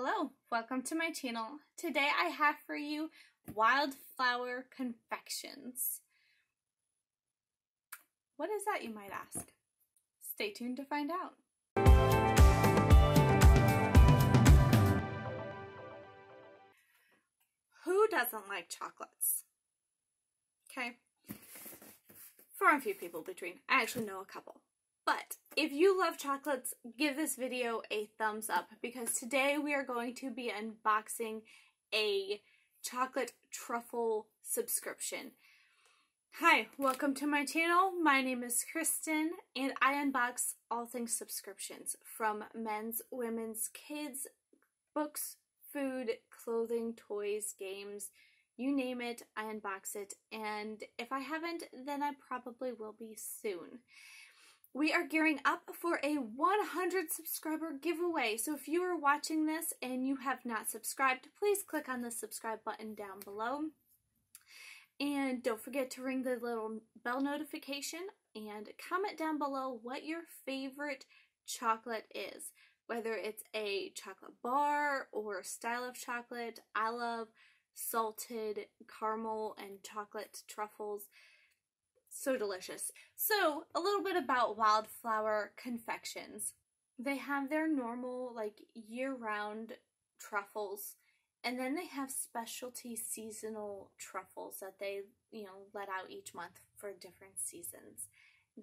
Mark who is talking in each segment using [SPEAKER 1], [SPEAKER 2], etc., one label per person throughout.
[SPEAKER 1] Hello, welcome to my channel. Today I have for you wildflower confections. What is that you might ask? Stay tuned to find out. Who doesn't like chocolates? Okay. For a few people between. I actually know a couple. But if you love chocolates, give this video a thumbs up because today we are going to be unboxing a chocolate truffle subscription. Hi, welcome to my channel. My name is Kristen and I unbox all things subscriptions from men's, women's, kids, books, food, clothing, toys, games, you name it, I unbox it. And if I haven't, then I probably will be soon we are gearing up for a 100 subscriber giveaway. So if you are watching this and you have not subscribed, please click on the subscribe button down below. And don't forget to ring the little bell notification and comment down below what your favorite chocolate is. Whether it's a chocolate bar or style of chocolate. I love salted caramel and chocolate truffles so delicious. So, a little bit about Wildflower Confections. They have their normal, like, year round truffles, and then they have specialty seasonal truffles that they, you know, let out each month for different seasons.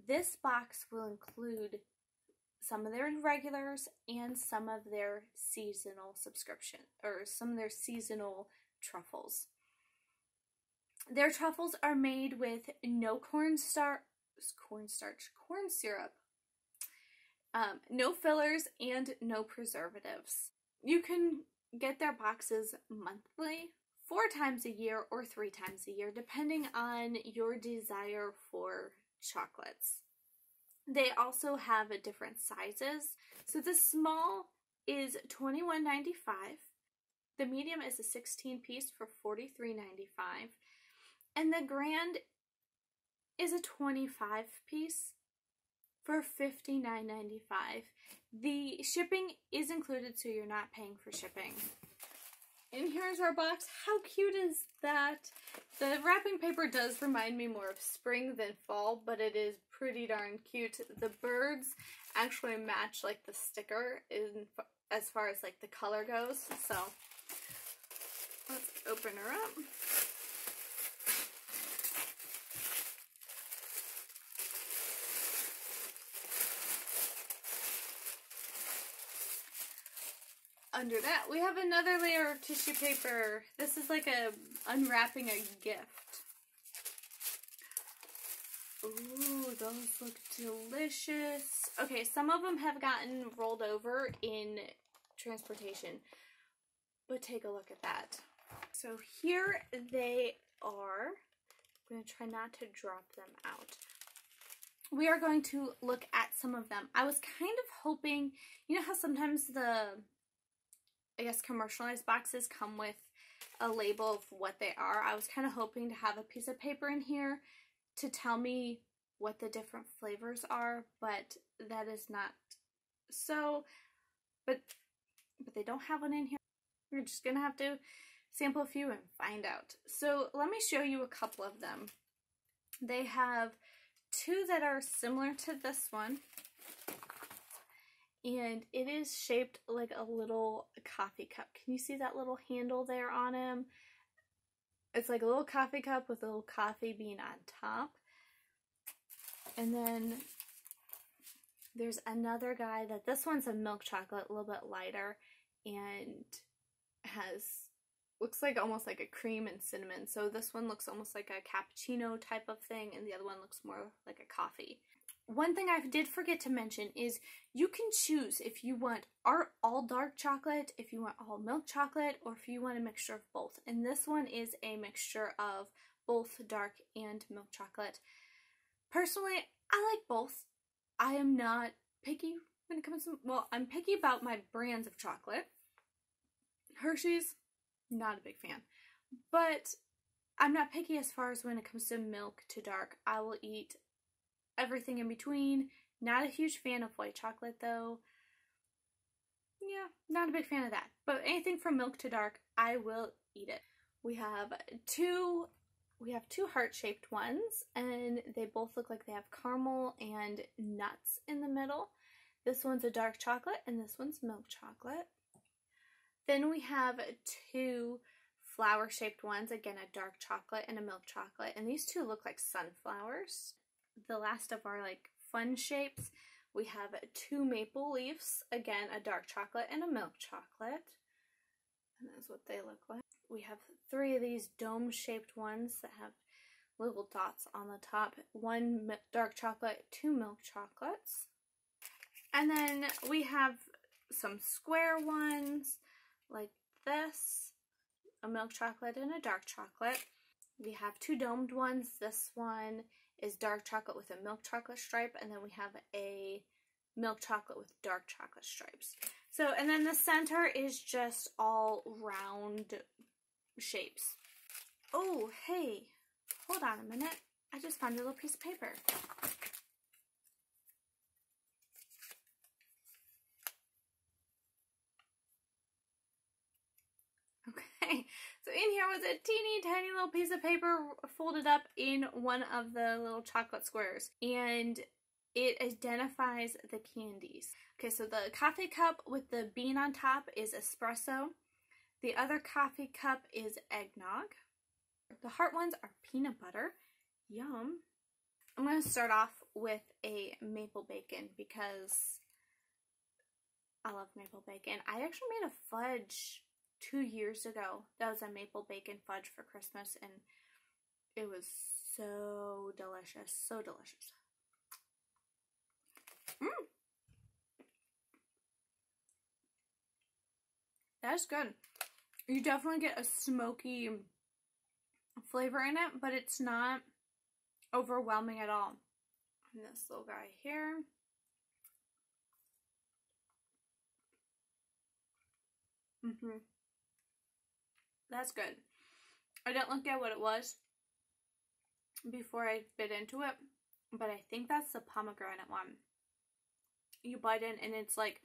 [SPEAKER 1] This box will include some of their regulars and some of their seasonal subscription or some of their seasonal truffles. Their truffles are made with no cornstarch, cornstarch, corn syrup, um, no fillers, and no preservatives. You can get their boxes monthly, four times a year, or three times a year, depending on your desire for chocolates. They also have different sizes. So the small is $21.95. The medium is a 16 piece for $43.95 and the grand is a 25 piece for $59.95. The shipping is included so you're not paying for shipping. And here's our box. How cute is that? The wrapping paper does remind me more of spring than fall, but it is pretty darn cute. The birds actually match like the sticker in as far as like the color goes. So let's open her up. Under that, we have another layer of tissue paper. This is like a unwrapping a gift. Ooh, those look delicious. Okay, some of them have gotten rolled over in transportation, but take a look at that. So here they are. I'm going to try not to drop them out. We are going to look at some of them. I was kind of hoping, you know how sometimes the I guess commercialized boxes come with a label of what they are. I was kind of hoping to have a piece of paper in here to tell me what the different flavors are, but that is not so. But but they don't have one in here. You're just gonna have to sample a few and find out. So let me show you a couple of them. They have two that are similar to this one and it is shaped like a little coffee cup. Can you see that little handle there on him? It's like a little coffee cup with a little coffee bean on top. And then there's another guy that this one's a milk chocolate, a little bit lighter, and has looks like almost like a cream and cinnamon. So this one looks almost like a cappuccino type of thing, and the other one looks more like a coffee one thing I did forget to mention is you can choose if you want all dark chocolate, if you want all milk chocolate, or if you want a mixture of both. And this one is a mixture of both dark and milk chocolate. Personally, I like both. I am not picky when it comes to, well, I'm picky about my brands of chocolate. Hershey's, not a big fan. But I'm not picky as far as when it comes to milk to dark. I will eat everything in between. Not a huge fan of white chocolate though. yeah, not a big fan of that. But anything from milk to dark, I will eat it. We have two we have two heart-shaped ones and they both look like they have caramel and nuts in the middle. This one's a dark chocolate and this one's milk chocolate. Then we have two flower-shaped ones, again a dark chocolate and a milk chocolate, and these two look like sunflowers. The last of our like fun shapes, we have two maple leaves, again a dark chocolate and a milk chocolate. And that's what they look like. We have three of these dome-shaped ones that have little dots on the top. One dark chocolate, two milk chocolates. And then we have some square ones like this, a milk chocolate and a dark chocolate. We have two domed ones. This one is dark chocolate with a milk chocolate stripe, and then we have a milk chocolate with dark chocolate stripes. So, and then the center is just all round shapes. Oh, hey, hold on a minute. I just found a little piece of paper. Okay, so in here was a teeny tiny little piece of paper folded up in one of the little chocolate squares. And it identifies the candies. Okay, so the coffee cup with the bean on top is espresso. The other coffee cup is eggnog. The heart ones are peanut butter. Yum. I'm going to start off with a maple bacon because I love maple bacon. I actually made a fudge two years ago. That was a maple bacon fudge for Christmas and it was so delicious. So delicious. Mm. That's good. You definitely get a smoky flavor in it, but it's not overwhelming at all. And this little guy here. Mm-hmm. That's good. I didn't look at what it was before I bit into it, but I think that's the pomegranate one you bite in and it's like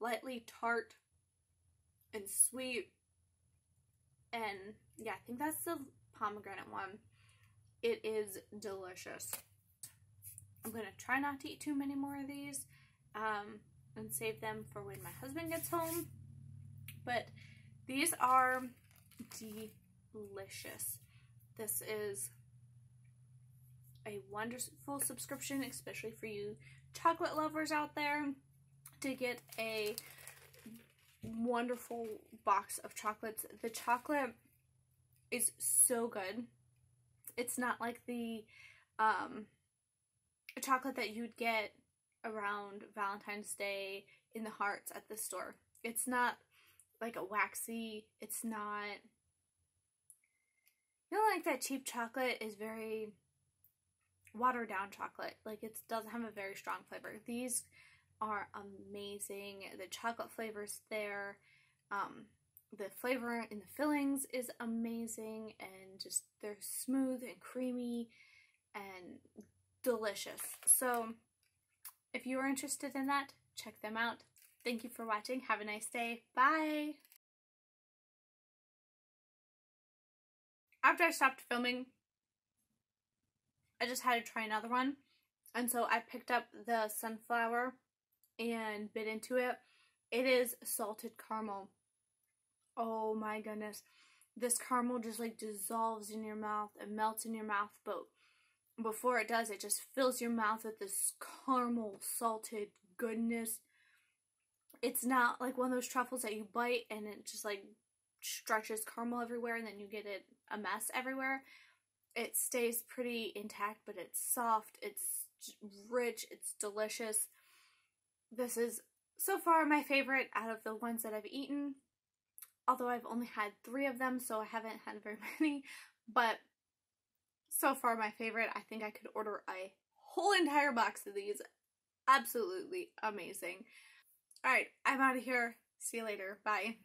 [SPEAKER 1] lightly tart and sweet. And yeah, I think that's the pomegranate one. It is delicious. I'm going to try not to eat too many more of these um, and save them for when my husband gets home. But these are delicious. This is a wonderful subscription, especially for you chocolate lovers out there to get a wonderful box of chocolates. The chocolate is so good. It's not like the um, chocolate that you'd get around Valentine's Day in the hearts at the store. It's not like a waxy, it's not, you know like that cheap chocolate is very watered down chocolate. Like it doesn't have a very strong flavor. These are amazing. The chocolate flavors there. Um, the flavor in the fillings is amazing and just they're smooth and creamy and delicious. So if you are interested in that, check them out. Thank you for watching. Have a nice day. Bye! After I stopped filming, I just had to try another one. And so I picked up the sunflower and bit into it. It is salted caramel. Oh my goodness. This caramel just like dissolves in your mouth and melts in your mouth, but before it does, it just fills your mouth with this caramel salted goodness. It's not like one of those truffles that you bite and it just like stretches caramel everywhere and then you get it a mess everywhere it stays pretty intact, but it's soft, it's rich, it's delicious. This is so far my favorite out of the ones that I've eaten. Although I've only had three of them, so I haven't had very many. But so far my favorite. I think I could order a whole entire box of these. Absolutely amazing. Alright, I'm out of here. See you later. Bye.